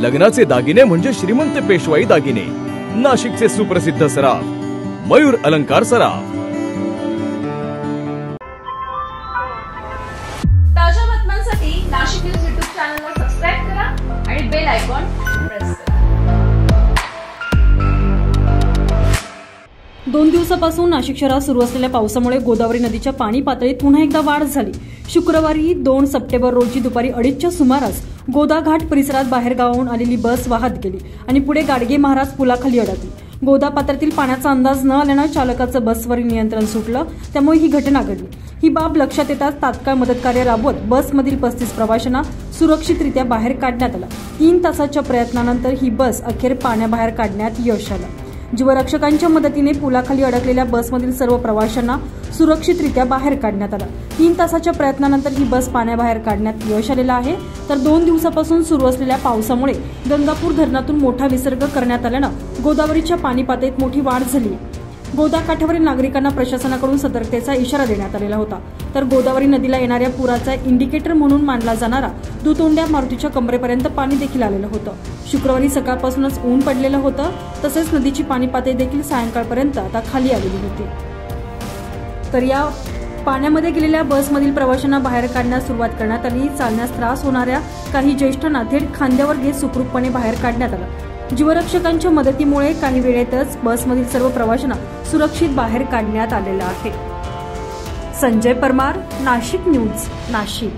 लग्नाचे दागिने म्हणजे श्रीमंत पेशवाई दागिने. नाशिकचे सुप्रसिद्ध सराफ मयूर अलंकार सराफ. ताज्या बातम्यांसाठी दोन दिवसापासून नाशिक शहरात सुरू असलेल्या पावसामुळे गोदावरी नदीच्या पाणी पातळीत पुन्हा एकदा वाढ झाली. शुक्रवारी दोन सप्टेंबर रोजी दुपारी अडीचच्या सुमारास गोदाघाट परिसरात बाहेरगावाहून आलेली बस वाहत गेली आणि पुढे गाडगे महाराज पुलाखाली अडकली. गोदा पात्रातील पाण्याचा अंदाज न आल्यानं चालकाचं बसवरील नियंत्रण सुटलं त्यामुळे ही घटना घडली. ही बाब लक्षात येताच तात्काळ मदतकार्य राबवत बसमधील पस्तीस प्रवाशांना सुरक्षितरित्या बाहेर काढण्यात आलं. तीन तासाच्या प्रयत्नानंतर ही बस अखेर पाण्याबाहेर काढण्यात यश आलं. जीवरक्षकांच्या मदतीने पुलाखाली अडकलेल्या बसमधील सर्व प्रवाशांना सुरक्षितरित्या बाहेर काढण्यात आलं. तीन तासाच्या प्रयत्नानंतर ही बस पाण्याबाहेर काढण्यात यश आलेलं आहे. तर दोन दिवसापासून सुरू असलेल्या पावसामुळे गंगापूर धरणातून मोठा विसर्ग करण्यात आल्यानं गोदावरीच्या पाणी पातळीत मोठी वाढ झाली. गोदाकाठावरील नागरिकांना प्रशासनाकडून सतर्कतेचा इशारा देण्यात आलेला होता. तर गोदावरी नदीला येणाऱ्या पुराचा इंडिकेटर म्हणून मानला जाणारा दुतोंड्या मारुतीच्या कमरेपर्यंत पाणी देखील आलेलं होतं. शुक्रवारी सकाळपासूनच ऊन पडलेलं होतं. तसेच नदीची पाणी पातळी देखील सायंकाळपर्यंत आता खाली आलेली होती. तर या पाण्यामध्ये गेलेल्या बसमधील प्रवाशांना बाहेर काढण्यास सुरुवात करण्यात आली. चालण्यास त्रास होणाऱ्या काही ज्येष्ठांना थेट खांद्यावर घेत सुखरूपपणे बाहेर काढण्यात आलं. जीवरक्षकांच्या मदतीमुळे काही वेळेतच बसमधील सर्व प्रवाशांना सुरक्षित बाहेर काढण्यात आलेलं आहे. संजय परमार नाशिक न्यूज नाशिक.